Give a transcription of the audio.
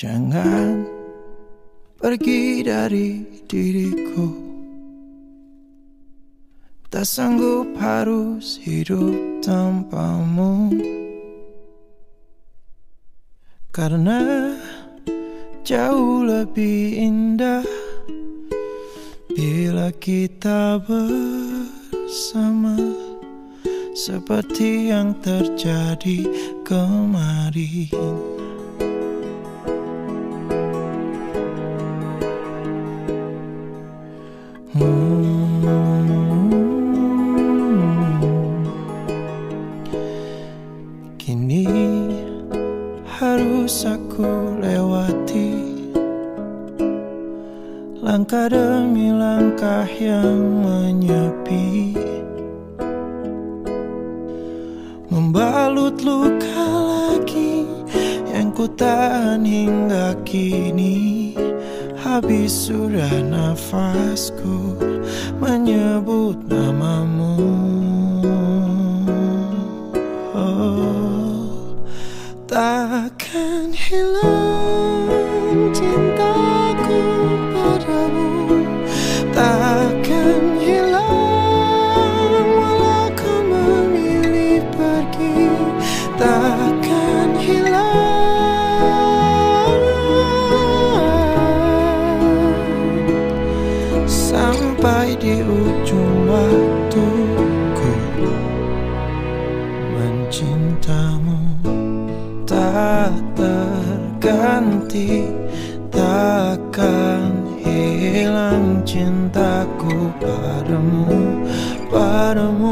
Jangan pergi dari diriku. Tak sanggup harus hidup tanpamu. Karena jauh lebih indah Bila kita bersama Seperti yang terjadi kemarin harus aku lewati. Langkah demi langkah yang menyepi. Membalut luka lagi Yang ku tahan hingga kini. Habis sudah nafasku Menyebut namamu Takkan terganti Takkan hilang cintaku padamu Padamu